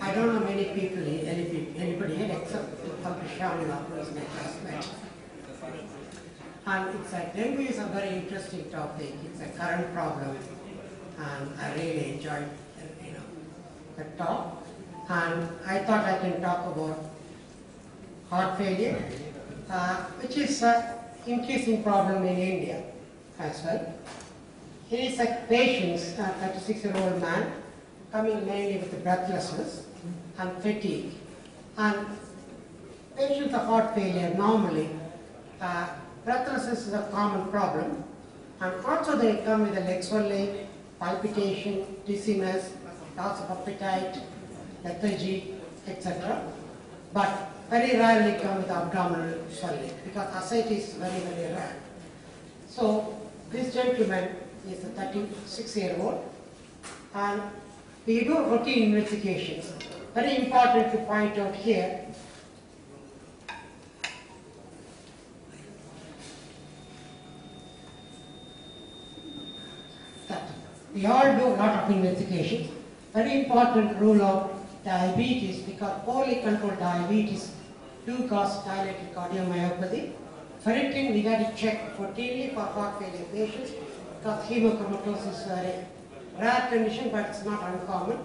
I don't know many people, any anybody here except Dr. Shyamala, who is my classmate. And it's a, dengue is a very interesting topic, it's a current problem, and I really enjoyed, you know, the talk. And I thought I can talk about heart failure, uh, which is an increasing problem in India as well. Is a patient, a 36 year old man, coming mainly with breathlessness and fatigue. And patients of heart failure normally, uh, breathlessness is a common problem. And also they come with a leg swelling, palpitation, dizziness, loss of appetite, lethargy, etc. But very rarely come with abdominal swelling because ascites is very, very rare. So this gentleman is a 36 year old and we do routine investigations. Very important to point out here. that We all do a lot of investigations. Very important rule of diabetes because poorly controlled diabetes do cause dilated cardiomyopathy. Ferritin we got to check routinely for heart failure patients because hemochromatosis is a rare condition but it's not uncommon.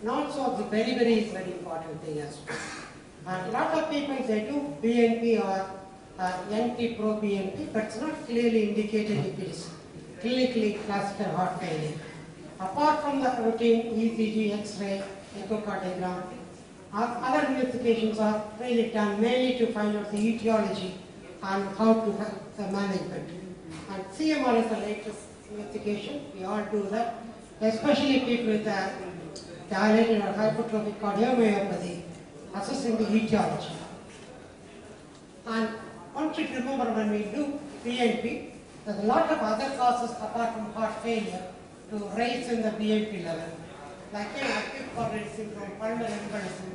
And also the beriberi is very important thing as well. And a lot of people they do BNP or uh, NT-proBNP but it's not clearly indicated if it is clinically classical heart failure. Apart from the routine ECG, X-ray, echocardiogram, other investigations are really done mainly to find out the etiology and how to help the management. And CMR is the latest investigation. We all do that, especially people with uh, dilated or hypertrophic cardiomyopathy, assessing the etiology. And one should remember when we do BNP, there's a lot of other causes apart from heart failure to raise in the BNP level, like acute coronary syndrome, pulmonary embolism,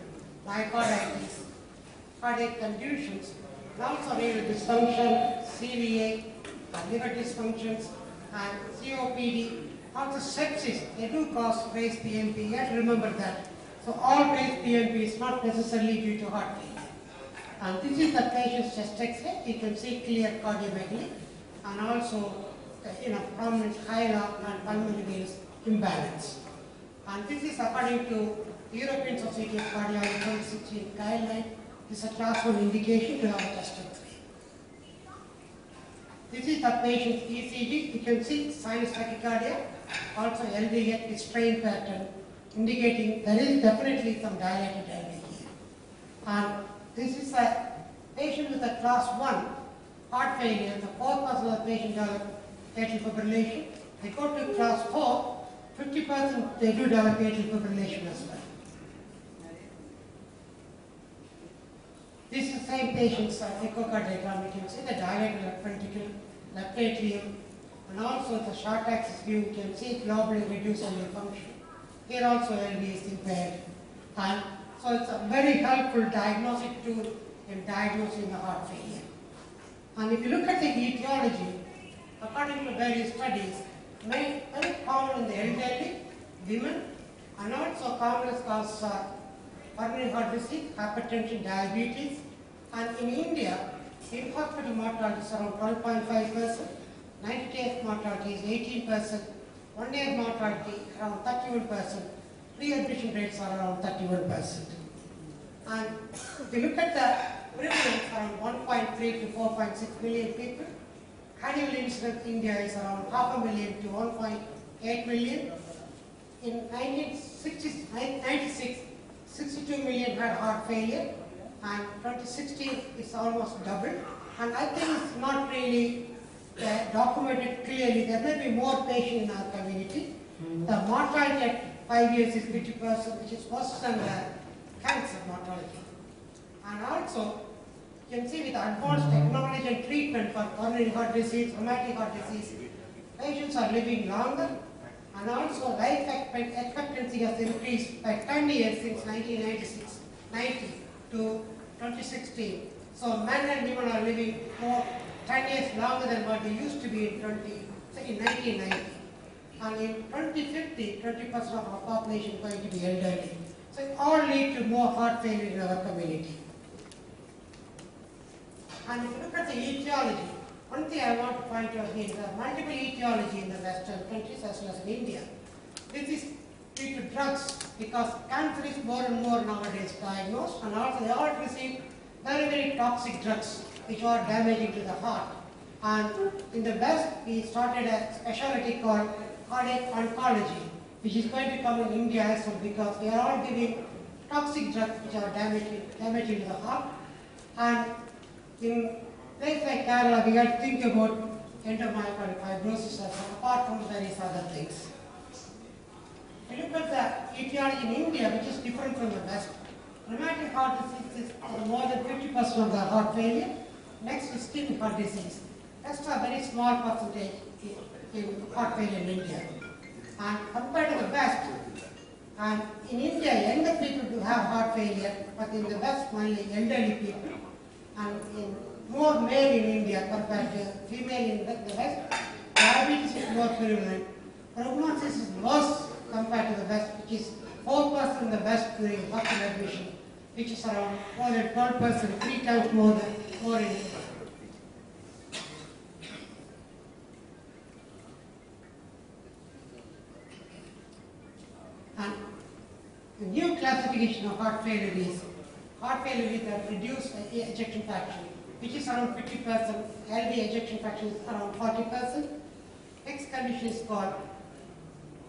myocarditis, cardiac conditions, also renal dysfunction, CVA, liver dysfunctions, and COPD, also sepsis, they do cause raised BNP. You have to remember that. So all raised BNP is not necessarily due to heart failure. And this is the patient's chest X-ray. You can see clear cardiomegaly and also uh, you know prominent hilar and pulmonary veins imbalance. And this is according to European Society of Cardiology 2016 guideline. This is a class 1 indication to have a X-ray. This is the patient's ECG. You can see sinus tachycardia, also LVH strain pattern, indicating there is definitely some dilated LV here. And this is a patient with a class 1 heart failure. The fourth person of the patient developed atrial fibrillation. They go to class 4, 50% they do develop atrial fibrillation as well. This is the same patient's uh, echocardiogram. You can see the dilated left ventricle, left atrium, and also the short axis view. You can see globally reduced LV function. Here also LV is impaired. And so it's a very helpful diagnostic tool in diagnosing the heart failure. And if you look at the etiology, according to various studies, very, very common in the elderly, women, and also commonest cause uh, coronary heart disease, hypertension, diabetes. And in India, in-hospital mortality is around 12.5%, 90-day mortality is 18%, one-year mortality around 31%, pre-admission rates are around 31%. And if you look at the prevalence around 1.3 to 4.6 million people, annual incidence in India is around half a million to 1.8 million. In 1996, 62 million had heart failure, and 2016 is almost double. And I think it's not really uh, documented clearly. There may be more patients in our community. The mortality at five years is 50%, which is worse than the cancer mortality. And also, you can see with advanced technology and treatment for coronary heart disease, rheumatic heart disease, patients are living longer and also life expectancy has increased by 10 years since 1996, 90 to 2016. So men and women are living more 10 years longer than what they used to be in 20, say in 1990. And in 2050, 20% of our population is going to be elderly. So it all lead to more heart failure in our community. And if you look at the etiology, one thing I want to point out here is are multiple etiology in the Western countries as well as in India. This is to drugs because cancer is more and more nowadays diagnosed and also they all receive very, very toxic drugs which are damaging to the heart. And in the West, we started a specialty called cardiac oncology, which is going to come in India as well because we are all giving toxic drugs which are damaging, damaging to the heart. And in place like Kerala, we have to think about endomyocardial fibrosis apart from various other things. Uh, if you look at the etiology in India, which is different from the West, rheumatic heart disease is more than 50% of the heart failure. Next is kidney heart disease. That's a very small percentage in, heart failure in India. And compared to the West, and in India, younger people do have heart failure, but in the West, only elderly people. And in more male in India compared to female in the West, diabetes is more prevalent. Prognosis is worse compared to the West, which is 4% in the West during hospital admission, which is around more than 12%, three times more than more in. And the new classification of heart failure is heart failure with a reduced ejection fraction, which is around 50%, LV ejection fraction is around 40%. Next condition is called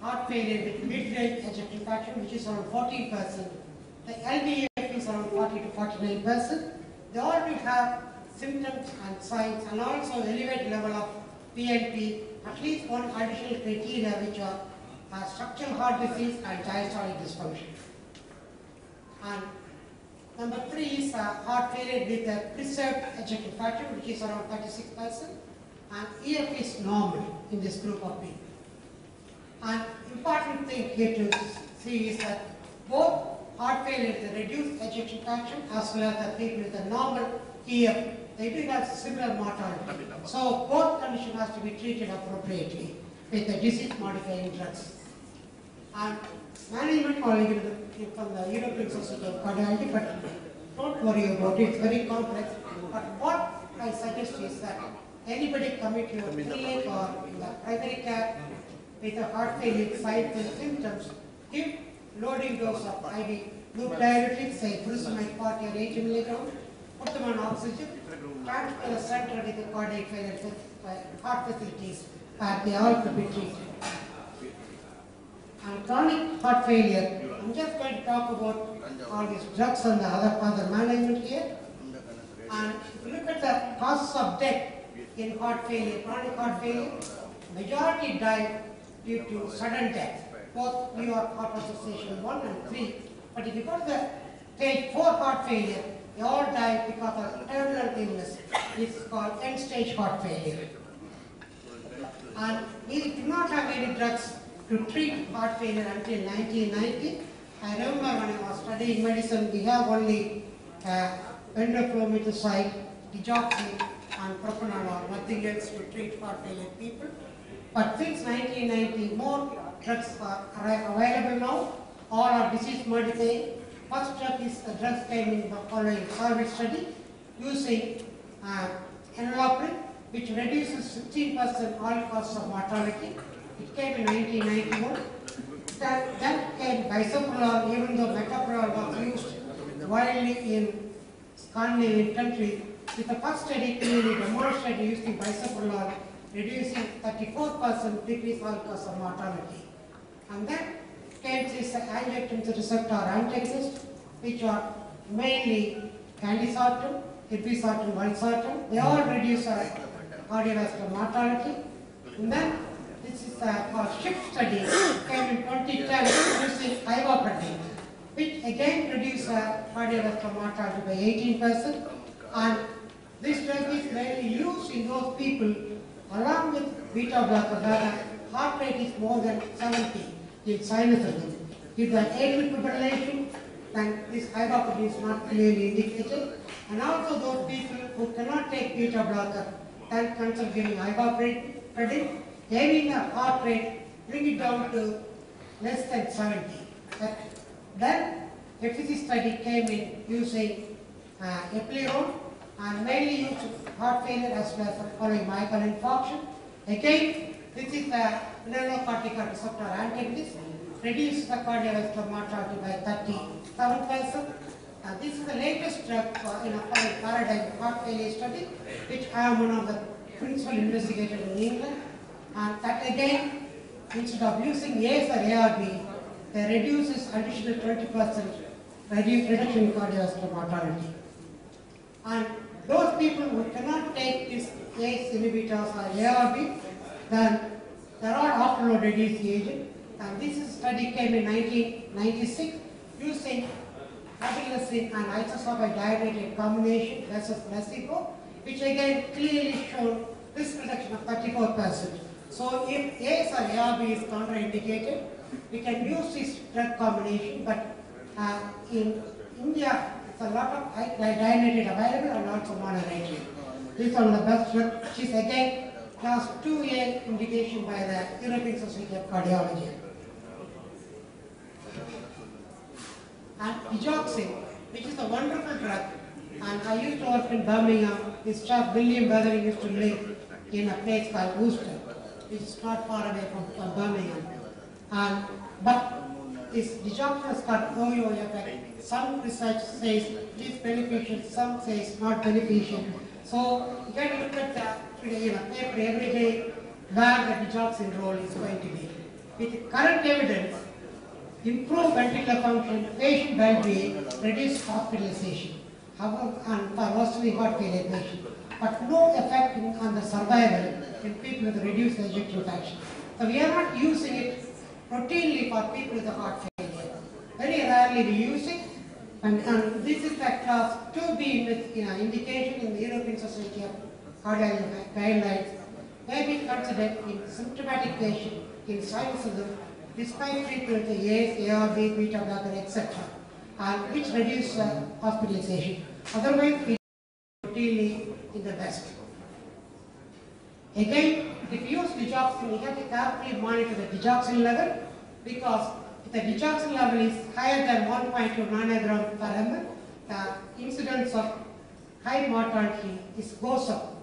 heart failure with mid-range ejection fraction, which is around 14%. The LVEF is around 40 to 49%. They will have symptoms and signs and also elevated level of BNP, at least one additional criteria which are uh, structural heart disease and diastolic dysfunction. And number three is uh, heart failure with a preserved ejection fraction, which is around 36%, and EF is normal in this group of people. And important thing here to see is that both heart failure with a reduced ejection fraction as well as the people with a normal EF, they do have similar mortality. So both conditions has to be treated appropriately with the disease modifying drugs. And management colleague from the European Society of Cardiology, but don't worry about it, it's very complex. But what I suggest is that anybody coming to a clinic or in the primary care with a heart failure signs and symptoms, give loading dose of IV loop diuretics, say furosemide 40 or 80 milligram, put them on oxygen, transfer the center with the cardiac failure uh, heart facilities where they all could be treated. And chronic heart failure, I'm just going to talk about all these drugs and the other other management here. And if you look at the causes of death in heart failure, chronic heart failure, majority die due to sudden death, both New York Heart Association 1 and 3. But if you go to the stage 4 heart failure, they all die because of terminal illness. It's called end-stage heart failure. And we do not have any drugs to treat heart failure until 1990. I remember when I was studying medicine, we have only uh, bendroflumethiazide, digoxin, and propranolol, nothing else to treat heart failure people. But since 1990, more drugs are available now. All are disease modifying. First drug is the drug came in the following Harvard study using uh, enalapril, which reduces 16% all cause of mortality. It came in 1991. That, that came bisoprolol, even though metoprolol was used widely in Scandinavian countries. With the first study, clearly demonstrated using bisoprolol, reducing 34% decrease all cause of mortality. And then came this angiotensin receptor antagonist, which are mainly candesartan, irbesartan, valsartan. They all reduce uh, cardiovascular mortality. And then this is uh, SHIFT study, came in 2010 using ivabradine, which again reduced uh, cardiovascular mortality by 18%. And this drug is mainly used in those people along with beta blocker the heart rate is more than 70 in sinuses. If the atrial fibrillation, then this ivabradine is not clearly indicated. And also those people who cannot take beta blocker can consider giving ivabradine, having a heart rate bring it down to less than 70. That- Then EPHESUS study came in using uh, eplerenone and mainly used for heart failure as well as following myocardial infarction. Again, this is the mineralocorticoid receptor antagonist, reduces the cardiovascular mortality by 37%. Uh, this is the latest drug in a paradigm heart failure study, which I am one of the principal investigators in England. And that again, instead of using ACE or ARB, they reduces additional 20% redu- reduction in cardiovascular mortality. And those people who cannot take this ACE inhibitors or ARB, then there are reducing agent. And this is study came in 1996 using adagrasib and diabetic combination versus placebo, which again clearly showed risk reduction of 34%. So if ACE or ARB is contraindicated, we can use this drug combination, but uh, in India, it's a lot of di- dilated available and also. This is one of the best drug, which is again class 2A indication by the European Society of Cardiology. And digoxin, which is a wonderful drug, and I used to work in Birmingham. His chap William Withering used to live in a place called Worcester, which is not far away from, from Birmingham. And but this digoxin has got yo-yo effect. Some research says it is beneficial, some says not beneficial. So you can look at the you know, paper every day where the digoxin role is going to be. With current evidence, improve ventricular function, patient well-being, reduce hospitalization, however, and for mostly heart failure patient, but no effect in- on the survival in people with reduced ejection fraction. So we are not using it routinely for people with heart failure. Very rarely we use it, and, and this is the class 2B with, you know, indication in the European Society of Cardiology guidelines, may be considered in symptomatic patient in cytosol despite treatment with ACE, ARB, beta blocker, etc., and which reduce uh, hospitalization. Otherwise, we routinely in the West. Again, if you use digoxin, you have to carefully monitor the digoxin level because the digoxin level is higher than 1.2 nanogram per ml, the incidence of high mortality is goes up.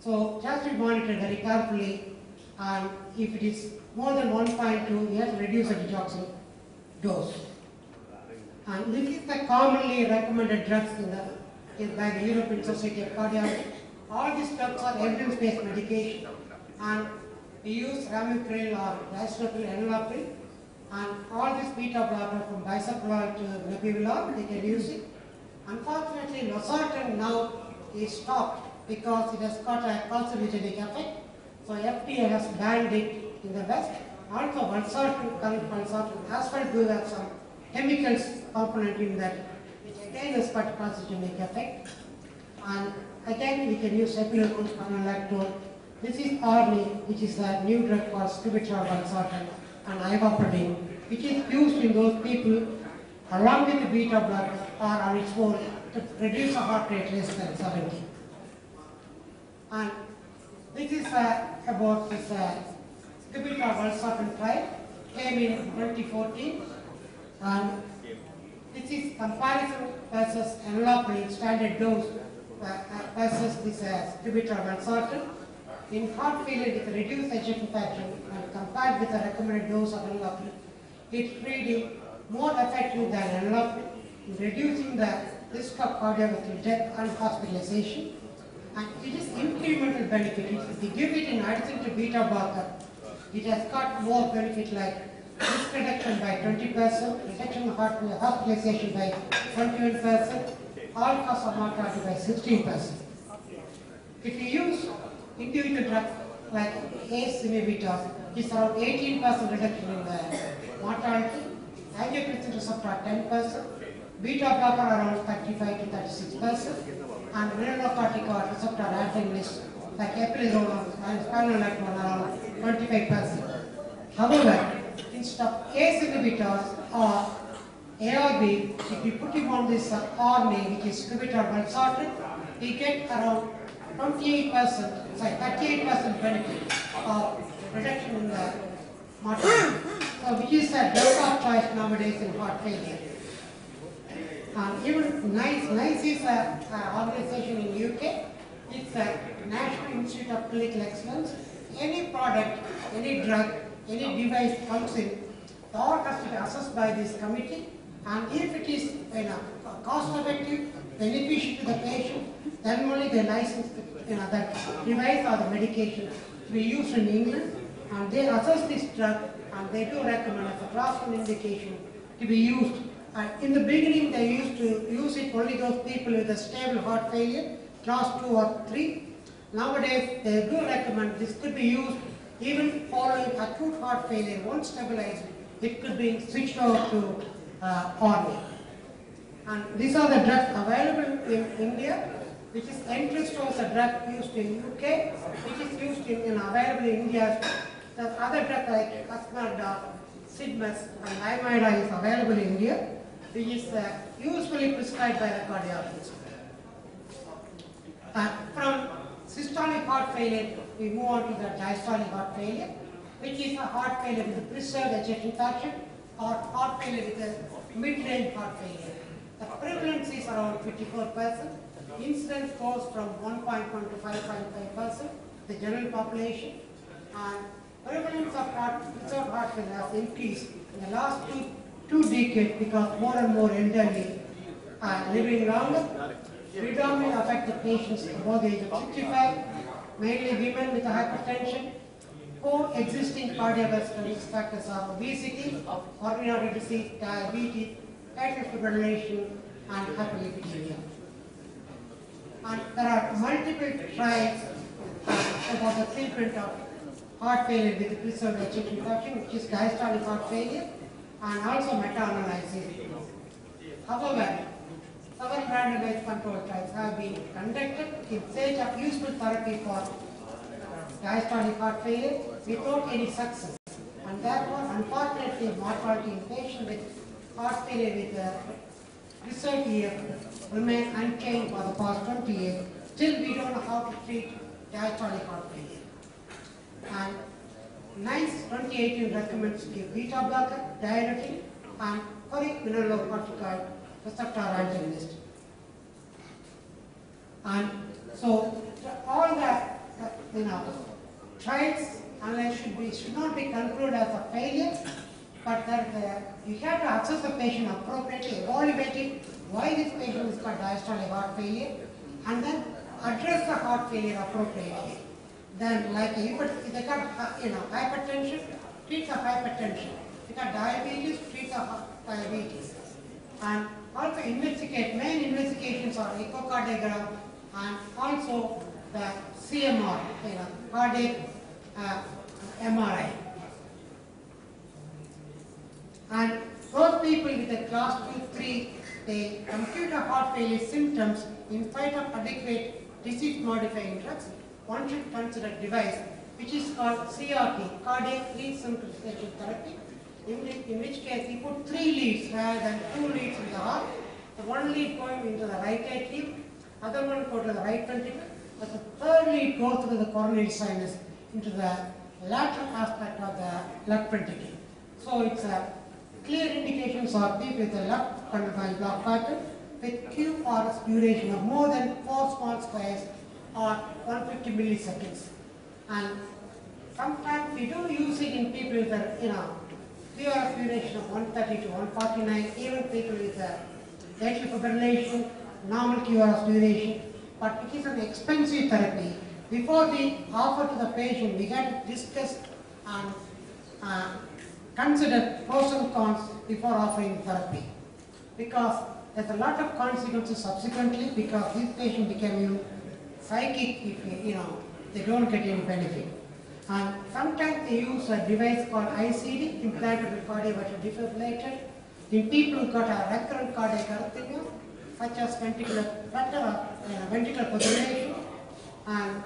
So just be monitored very carefully and if it is more than 1.2, we have to reduce the digoxin dose. And this is the commonly recommended drugs in the, in by the European Society of Cardiology. All these drugs are evidence-based medication and we use ramipril or lisinopril, enalapril and all these beta blocker from bisoprolol to nebivolol, they can use it. Unfortunately, losartan now is stopped because it has got a carcinogenic effect. So FDA has banned it in the West. Also, valsartan, current valsartan as well do have some chemicals component in that, which again has got carcinogenic effect. And again, we can use eplerenone, spironolactone. This is Arni, which is a new drug called sacubitril valsartan and ivabradine, which is used in those people along with the beta blocker or on its own to reduce the heart rate less than 70. And this is uh, about this uh, sacubitril valsartan trial, came in 2014. And this is comparison versus enalapril standard dose uh, uh, versus this uh, sacubitril valsartan. In heart failure with reduced ejection fraction compared with the recommended dose of enalapril, it's really more effective than enalapril in reducing the risk of cardiovascular death and hospitalization. And it is incremental benefit. If you give it in addition to beta blocker, it has got more benefit like risk reduction by 20%, reduction of heart hospitalization by 21%, all cause of mortality by 16%. If you use individual drugs like ACE inhibitors, it's around 18% reduction in the mortality, angiotensin receptor 10%, beta blocker around 35 to 36%, and mineralocorticoid receptor antagonists like eplerenone and spironolactone around 25%. However, instead of ACE inhibitors or ARB, if we put him on this uh, ARNI, which is sacubitril valsartan, we get around 28%, sorry, 38% benefit of reduction in the mortality. So which is a drug of choice nowadays in heart failure. And even NICE, NICE is an uh, organization in UK. It's a National Institute of Clinical Excellence. Any product, any drug, any device comes in, all has to be assessed by this committee. And if it is you know, cost effective, beneficial to the patient, then only they license the, you know, that device or the medication to be used in England. And they assess this drug and they do recommend as a class one indication to be used. And in the beginning, they used to use it only those people with a stable heart failure, class two or three. Nowadays, they do recommend this could be used even following acute heart failure. Once stabilized, it could be switched over to uh. And these are the drugs available in India, which is Entresto is a drug used in UK, which is used in, in available in India. The other drug like Asmarda, Sidmas and Imida is available in India, which is uh, usually prescribed by the cardiologist. Uh, from systolic heart failure, we move on to the diastolic heart failure, which is a heart failure with a preserved ejection fraction or heart failure with a mid-range heart failure. The prevalence is around 54%. Incidence goes from 1.1 to 5.5%, the general population. And prevalence of heart, preserved heart failure has increased in the last two, two decades because more and more elderly are living longer. Predominantly affected patients above the age of 65, mainly women with hypertension, co-existing cardiovascular risk factors are obesity, coronary disease, diabetes, atrial fibrillation, and hyperlipidemia. And there are multiple trials about the treatment of heart failure with preserved ejection fraction, which is diastolic heart failure, and also meta-analysis. However, several randomized control trials have been conducted in search of useful therapy for diastolic heart failure without any success. And therefore, unfortunately, mortality in patients with heart failure with a research year remain unchanged for the past 20 years. Still, we don't know how to treat diastolic heart failure. And NICE 2018 recommends give beta blocker, diuretic, and mineralocorticoid receptor antagonist. And so all that, you know, trials unless should be should not be concluded as a failure, but that uh, you have to assess the patient appropriately, evaluating why this patient has got diastolic heart failure, and then address the heart failure appropriately. Then, like if they got you know hypertension, treat the hypertension. If they got diabetes, treat the diabetes, and also investigate. Main investigations are echocardiogram and also the CMR, you know, cardiac uh, MRI. And those people with a class 2, 3, they compute a heart failure symptoms in spite of adequate disease modifying drugs, one should consider a device which is called CRT, cardiac resynchronization therapy, in, in which case we put three leads rather than two leads in the heart. The one lead going into the right atrium, other one go to the right ventricle, but the third lead goes through the coronary sinus into the lateral aspect of the left ventricle. So it's a clear indications of people with a left confined block pattern with QRS duration of more than 4 small squares or 150 milliseconds. And sometimes we do use it in people with a, you know, QRS duration of 130 to 149, even people with a atrial fibrillation, normal QRS duration, but it is an expensive therapy. Before we offer to the patient, we have to discuss and uh, consider pros and cons before offering therapy. Because there's a lot of consequences subsequently because this patient became you psychic if you know they don't get any benefit. And sometimes they use a device called ICD, implantable cardioverter defibrillator, in people who got a recurrent cardiac arrhythmia, such as ventricular flutter, uh, ventricular fibrillation, and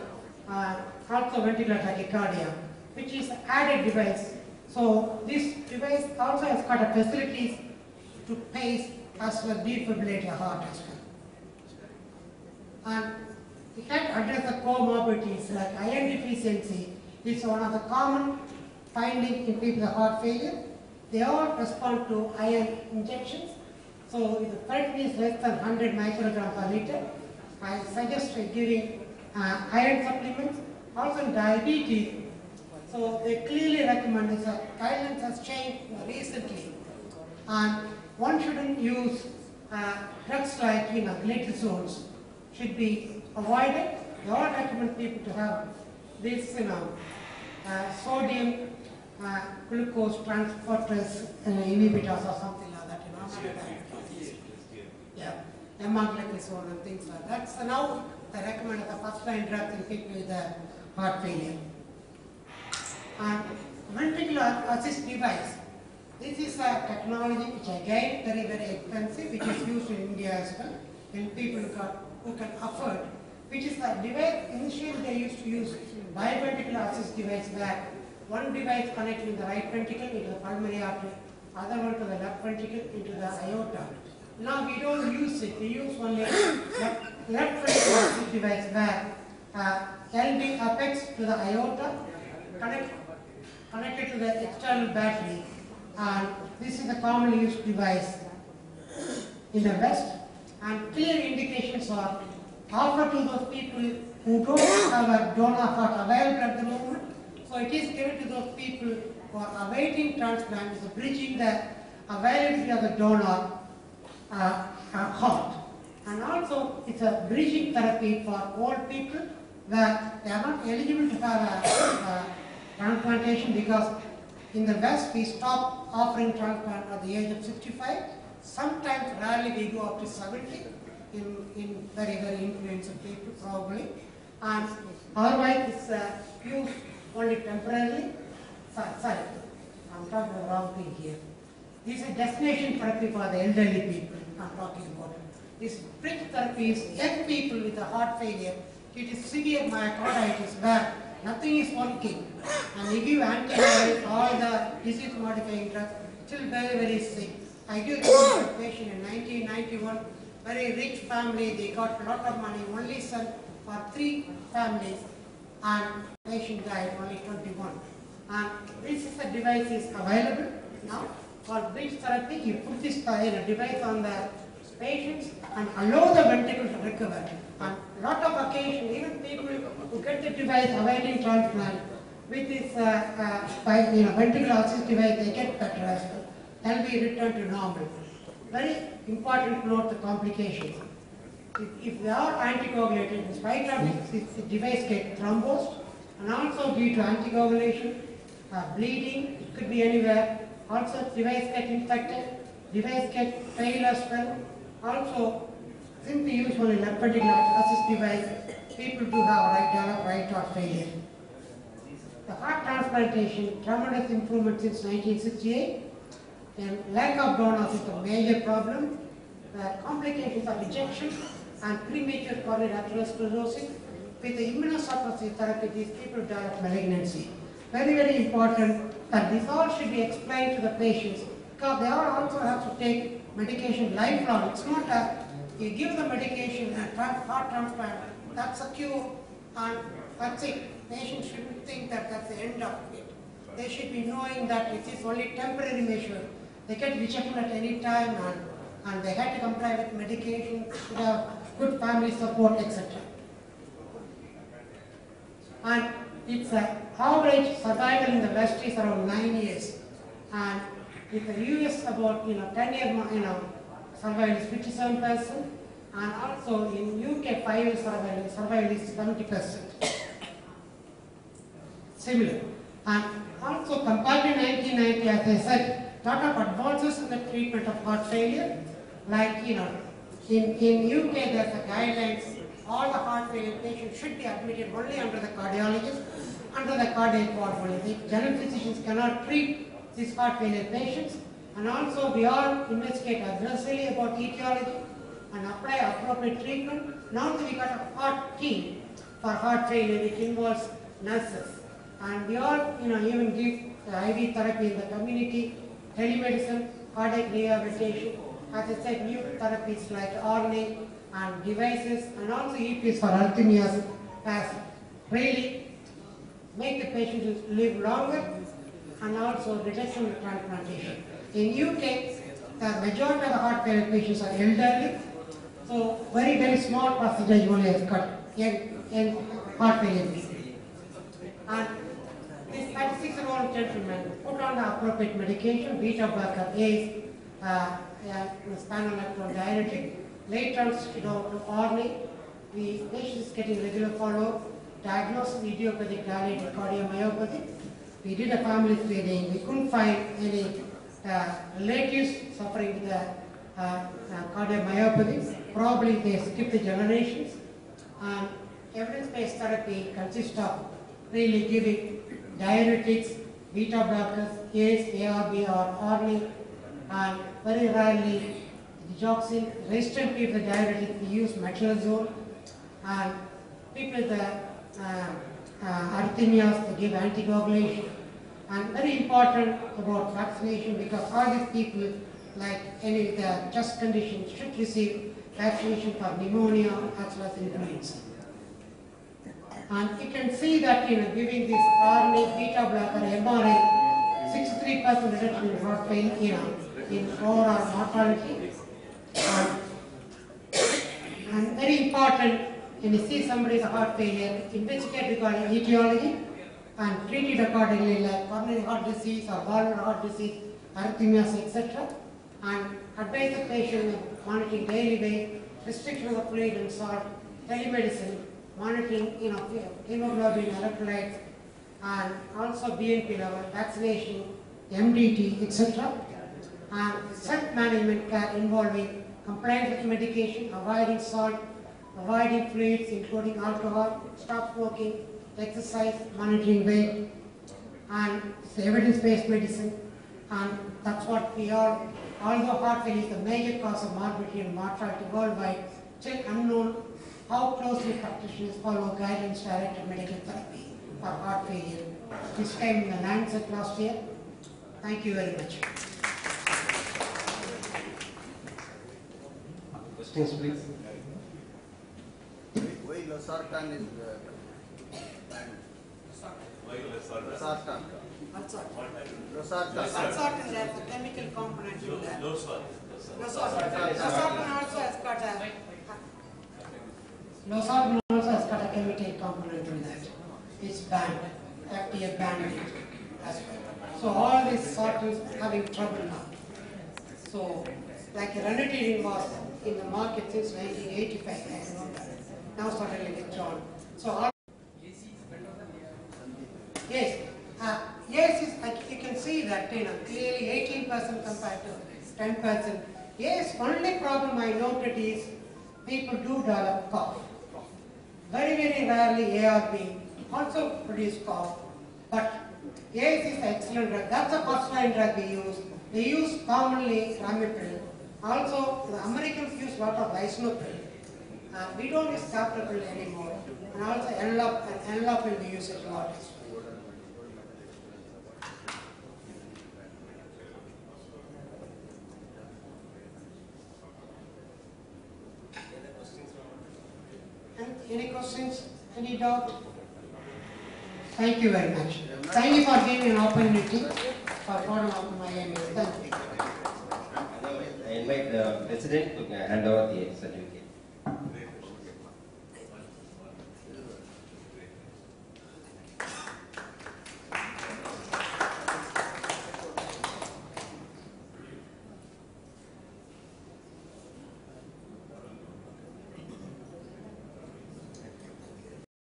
uh, also ventricular tachycardia, which is added device. So this device also has got a facilities to pace as well defibrillate your heart as well. And we can address the comorbidities like iron deficiency is one of the common finding in people with heart failure. They all respond to iron injections. So if the ferritin is less than 100 microgram per liter, I suggest giving uh, iron supplements. Also in diabetes, so they clearly recommend this. Guidelines has changed recently, and one shouldn't use uh, drugs like you know glitazones should be avoided. They all recommend people to have this you know uh, sodium uh, glucose transporters uh, inhibitors or something like that. You know, yeah, empagliflozin and things like that. So now they recommend the first line drugs in people with uh, heart failure. And ventricular assist device. This is a technology which again very very expensive, which is used in India as well, and people who can, who can afford. Which is the device initially they used to use biventricular assist device where one device connecting the right ventricle into the pulmonary artery, other one to the left ventricle into the aorta. Now we don't use it, we use only left, ventricular assist device where uh, apex to the aorta, connect, connected to the external battery and this is a commonly used device in the West and clear indications are offered to those people who don't have a donor heart available at the moment. So it is given to those people who are awaiting transplant, so bridging the availability of the donor uh, uh, heart. And also it's a bridging therapy for old people where they are not eligible to have a, a transplantation because in the West we stop offering transplant at the age of 65. Sometimes, rarely we go up to 70 in, in very, very influential people probably. And otherwise it's uh, used only temporarily. Sorry, sorry, I'm talking the wrong thing here. This is a destination therapy for the elderly people I'm talking about. This bridge therapy is young people with a heart failure. It is severe myocarditis where nothing is working. And you give antibiotics, all the disease modifying drugs, still very, very sick. I give a patient in 1991, very rich family, they got a lot of money, only son for three families, and patient died, only 21. And this is a device is available now for bridge therapy. You put this device on the patients and allow the ventricle to recover. And lot of occasions, even people who get the device awaiting transplant, with this uh, uh, you know, ventricular assist device, they get better as well. They'll be returned to normal. Very important to note the complications. If, if they are anticoagulated, in spite of this, this device get thrombosed, and also due to anticoagulation, uh, bleeding, it could be anywhere. Also, device get infected, device get fail as well. Also, simply use only left ventricular assist device, people do have right heart, right heart failure. The heart transplantation, tremendous improvement since 1968, and lack of donors is a major problem. The complications of rejection and premature coronary atherosclerosis. With the immunosuppressive therapy, these people develop malignancy. Very, very important that this all should be explained to the patients because they all also have to take medication lifelong. It's not a, you give the medication and heart transplant, that's a cure and that's it. Patients shouldn't think that that's the end of it. They should be knowing that it is only temporary measure. They get rejected at any time and, and they have to comply with medication, to have good family support, etc. And its average survival in the West is around 9 years. And in the US about you know 10 years, you know survival is 57 percent and also in UK 5 year survival, survival is 70 percent. Similar. And also compared to 1990 as I said, lot of advances in the treatment of heart failure like you know in, in UK there's a guidelines all the heart failure patients should be admitted only under the cardiologist under the cardiac ward only. The general physicians cannot treat these heart failure patients and also we all investigate aggressively about etiology and apply appropriate treatment. Now we got a heart team for heart failure which involves nurses and we all you know even give the IV therapy in the community, telemedicine, cardiac rehabilitation, as I said new therapies like ARNI and devices and also EPs for arrhythmias as really make the patient live longer and also reduction transplantation. In UK, the majority of the heart failure patients are elderly, so very, very small percentage only has got young, young heart failure. And this 36 year old gentleman put on the appropriate medication, beta blocker, ACE, uh, uh, spironolactone diuretic, later out to Orly. The patient is getting regular follow-up, diagnosed with idiopathic dilated cardiomyopathy. We did a family screening, we couldn't find any relatives suffering the uh, uh, cardiomyopathy. Probably they skip the generations. And evidence-based therapy consists of really giving diuretics, beta blockers, ACE, ARB or ARNI, and very rarely digoxin. Resistant people with diuretic, we use metolazone, and people the uh, uh, arrhythmias, they give anticoagulation. And very important about vaccination because all these people, like any of the chest conditions, should receive vaccination for pneumonia as well as influenza. And you can see that you know, giving this ARNI beta blocker mRNA, 63% reduction in heart failure, you know, in overall mortality. And, and very important, when you see somebody with heart failure, investigate regarding etiology and treat it accordingly like coronary heart disease or valvular heart disease, arrhythmias, etc. And advise the patient monitoring daily weight, restriction of the fluid and salt, telemedicine, monitoring, you know, hemoglobin, electrolytes, and also BNP level, vaccination, MDT, etc. And self management care involving compliance with medication, avoiding salt, avoiding fluids, including alcohol, stop smoking, exercise, monitoring weight, and it's evidence-based medicine. And that's what we are, although heart failure is the major cause of morbidity and mortality worldwide, still unknown how closely practitioners follow guidance-directed medical therapy for heart failure. This came in the Lancet last year. Thank you very much. Questions, please. Why losartan is uh, banned? Losartan. Losartan. Losartan, there's a chemical component in that. Losartan. Losartan Losartan also has got a, Losartan also has got a chemical component in that. It's banned, FDA banned it as well. So all these sartans having trouble now. So, like ranitidine was in the market since 1985, I remember. Now suddenly withdrawn. So all Yes, uh, yes, you can see that, you know, clearly eighteen percent compared to ten percent. Yes, only problem I noted is people do develop cough. Very, very rarely ARB also produce cough, but ACE is excellent drug. That's a first line drug we use. They use commonly Ramipril. Also, the Americans use lot of Lisinopril. Uh, we don't use Captopril anymore. And also Enalapril we use it a lot. And Any doubt? Thank you very much. Thank you for giving an opportunity for following of my email. Thank you. I invite the president to hand over the certificate.